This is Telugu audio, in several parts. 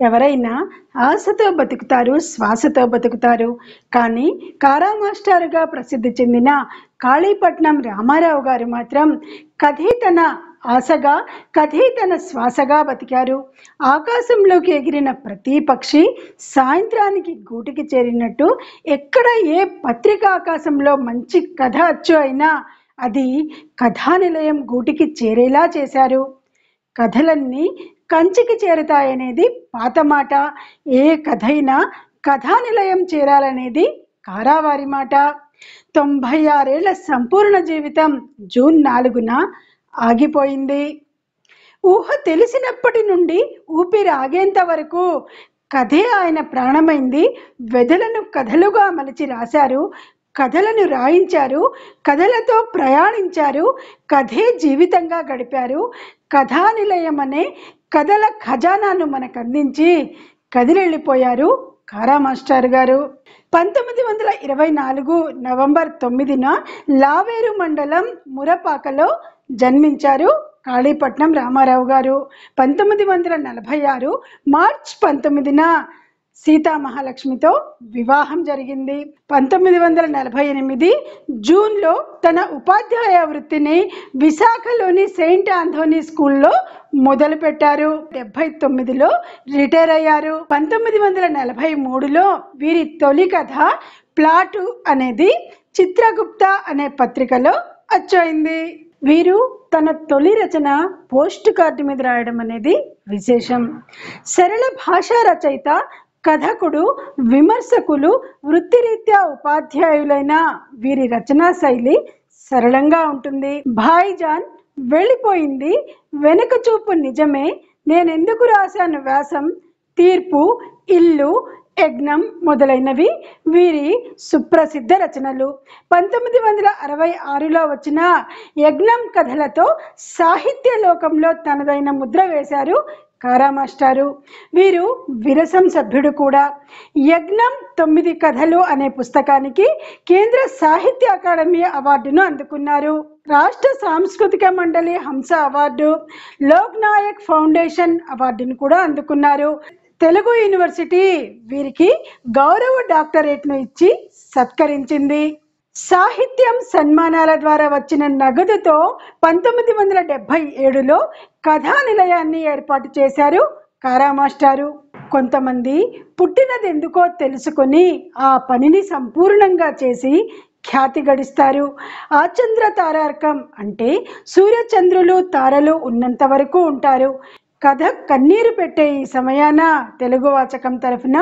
ఎవరైనా ఆశతో బతుకుతారు శ్వాసతో బతుకుతారు. కానీ కారా మాస్టారుగా ప్రసిద్ధి చెందిన కాళీపట్నం రామారావు గారు మాత్రం కథీతన ఆశగా కథే తన శ్వాసగా బతికారు. ఆకాశంలోకి ఎగిరిన ప్రతి పక్షి సాయంత్రానికి గూటికి చేరినట్టు ఎక్కడ ఏ పత్రిక ఆకాశంలో మంచి కథ అచ్చు అయినా అది కథానిలయం గూటికి చేరేలా చేశారు. కథలన్నీ కంచికి చేరుతాయనేది పాత మాట. ఏ కథ అయినా కథానిలయం చేరాలనేది కారావారి మాట. తొంభై ఆరేళ్ళ సంపూర్ణ జీవితం జూన్ నాలుగున ఆగిపోయింది. ఊహ తెలిసినప్పటి నుండి ఊపిరి ఆగేంత వరకు కథే ఆయన ప్రాణమైంది. వెధలను కథలుగా మలిచి రాశారు కథలను రాయించారు కథలతో ప్రయాణించారు కథే జీవితంగా గడిపారు. కథానిలయం అనే కథల ఖజానాను మనకు అందించి కదిలెళ్ళిపోయారు కారా మాస్టర్ గారు. పంతొమ్మిది వందల ఇరవై నాలుగు నవంబర్ తొమ్మిదిన లావేరు మండలం మురపాకలో జన్మించారు కాళీపట్నం రామారావు గారు. పంతొమ్మిది వందల నలభై ఆరు మార్చ్ పంతొమ్మిదిన సీతా మహాలక్ష్మితో వివాహం జరిగింది. పంతొమ్మిది వందల నలభై ఎనిమిది జూన్లో తన ఉపాధ్యాయ వృత్తిని విశాఖలోని సెయింట్ ఆంథోనీ స్కూల్లో మొదలుపెట్టారు. డెబ్బై తొమ్మిదిలో రిటైర్ అయ్యారు. పంతొమ్మిది వందల నలభై మూడులో వీరి తొలి కథ ప్లాటు అనేది చిత్రగుప్త అనే పత్రికలో అచ్చయింది. వీరు తన తొలి రచన పోస్ట్ కార్డు మీద రాయడం అనేది విశేషం. సరళ భాషా రచయిత కథకుడు విమర్శకులు వృత్తిరీత్యా ఉపాధ్యాయులైన వీరి రచనా శైలి సరళంగా ఉంటుంది. భాయిజాన్ వెళ్ళిపోయింది. వెనుక చూపు నిజమే. నేనెందుకు రాశాను వ్యాసం? తీర్పు ఇల్లు యజ్ఞం మొదలైనవి వీరి సుప్రసిద్ధ రచనలు. పంతొమ్మిది వందల అరవై ఆరులో వచ్చిన యజ్ఞం కథలతో సాహిత్య లోకంలో తనదైన ముద్ర వేశారు కారా మాస్టారు. వీరు విరసం సభ్యుడు కూడా. యజ్ఞం తొమ్మిది కథలు అనే పుస్తకానికి కేంద్ర సాహిత్య అకాడమీ అవార్డును అందుకున్నారు. రాష్ట్ర సాంస్కృతిక మండలి హంస అవార్డు లోక్ నాయక్ ఫౌండేషన్ అవార్డును కూడా అందుకున్నారు. తెలుగు యూనివర్సిటీ వీరికి గౌరవ డాక్టరేట్ను ఇచ్చి సత్కరించింది. సాహిత్యం సన్మానాల ద్వారా వచ్చిన నగదుతో పంతొమ్మిది వందల డెబ్భై ఏడులో కథానిలయాన్ని ఏర్పాటు చేశారు కారా మాస్టారు కొంతమంది పుట్టినది ఎందుకో తెలుసుకొని ఆ పనిని సంపూర్ణంగా చేసి ఖ్యాతి గడిస్తారు. ఆచంద్ర తారార్కం అంటే సూర్యచంద్రులు తారలు ఉన్నంత వరకు ఉంటారు. కథ కన్నీరు పెట్టే ఈ సమయాన తెలుగు వాచకం తరఫున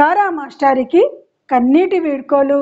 కారా మాస్టారికి కన్నీటి వీడ్కోలు.